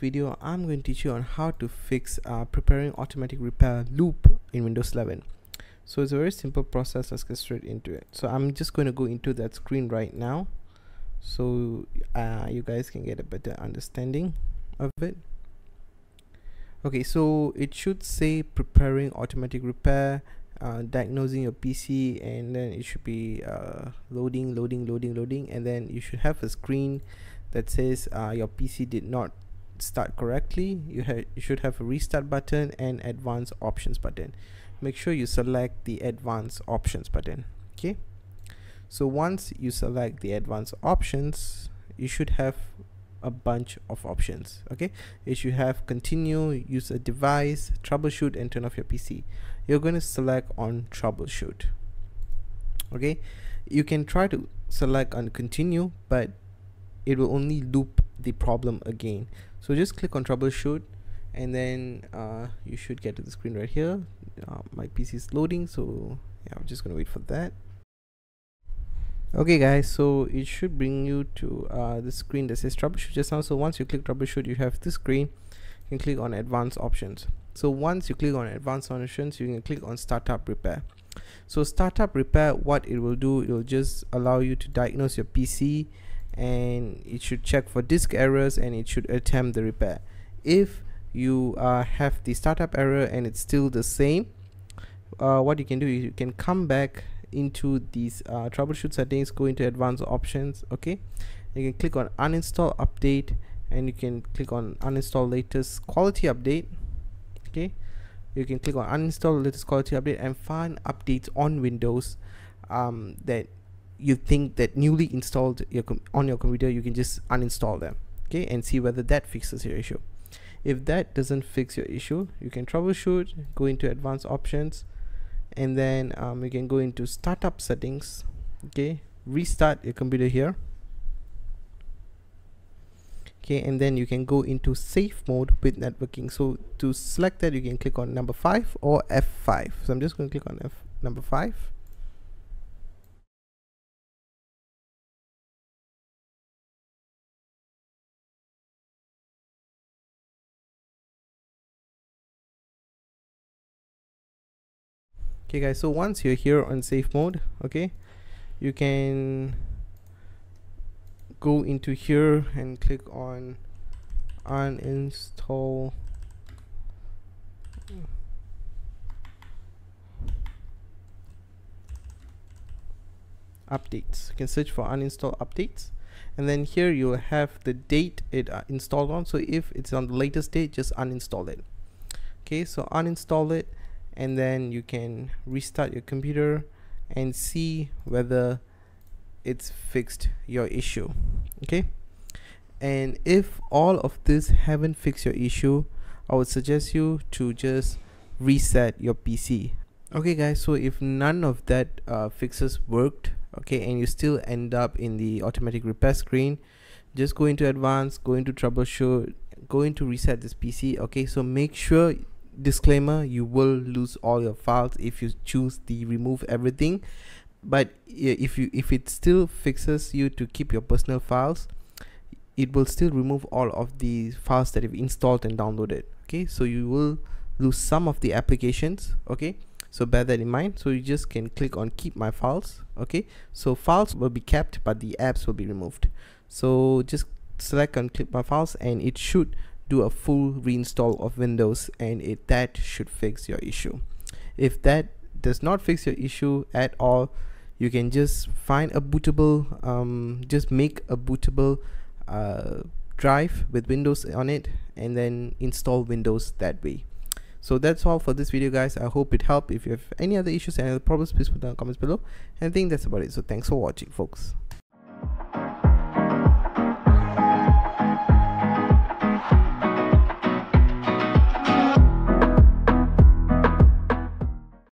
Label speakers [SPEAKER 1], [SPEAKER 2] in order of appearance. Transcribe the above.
[SPEAKER 1] video I'm going to teach you on how to fix uh, preparing automatic repair loop in Windows 11 so it's a very simple process let's get straight into it. So I'm just going to go into that screen right now so uh, you guys can get a better understanding of it. Okay so it should say preparing automatic repair uh, diagnosing your PC and then it should be uh, loading loading loading loading and then you should have a screen that says uh, your PC did not start correctly you, you should have a restart button and advanced options button. Make sure you select the advanced options button okay? So once you select the advanced options you should have a bunch of options okay? If you should have continue use a device troubleshoot and turn off your PC you're going to select on troubleshoot okay? You can try to select on continue but it will only loop the problem again. So just click on troubleshoot and then uh, you should get to the screen right here. Uh, my PC is loading so yeah I'm just gonna wait for that. Okay guys so it should bring you to uh, the screen that says troubleshoot just now. So once you click troubleshoot you have this screen. You can click on advanced options. So once you click on advanced options you can click on startup repair. So startup repair what it will do it will just allow you to diagnose your PC and it should check for disk errors and it should attempt the repair. If you uh, have the startup error and it's still the same uh, what you can do is you can come back into these uh, troubleshoot settings go into advanced options okay? You can click on uninstall update and you can click on uninstall latest quality update okay? You can click on uninstall latest quality update and find updates on windows um, that you think that newly installed your on your computer you can just uninstall them okay and see whether that fixes your issue. If that doesn't fix your issue you can troubleshoot go into advanced options and then um, you can go into startup settings okay restart your computer here. Okay and then you can go into safe mode with networking. So to select that you can click on number 5 or F5 so I'm just going to click on F number 5 okay guys so once you're here on safe mode okay you can go into here and click on uninstall. Updates. You can search for uninstall updates. And then here you have the date it uh, installed on. So if it's on the latest date just uninstall it. Okay so uninstall it and then you can restart your computer and see whether it's fixed your issue okay? And if all of this haven't fixed your issue I would suggest you to just reset your PC okay guys so if none of that uh, fixes worked okay and you still end up in the automatic repair screen just go into advanced go into troubleshoot go into reset this PC okay? So make sure disclaimer you will lose all your files if you choose the remove everything. But if you if it still fixes you to keep your personal files it will still remove all of the files that you've installed and downloaded okay? So you will lose some of the applications okay? So bear that in mind. So you just can click on keep my files okay? So files will be kept but the apps will be removed. So just select on keep my files and it should do a full reinstall of Windows and it that should fix your issue. If that does not fix your issue at all you can just find a bootable um, just make a bootable uh, drive with Windows on it and then install Windows that way. So that's all for this video guys. I hope it helped. If you have any other issues and other problems please put down comments below. And I think that's about it. So thanks for watching folks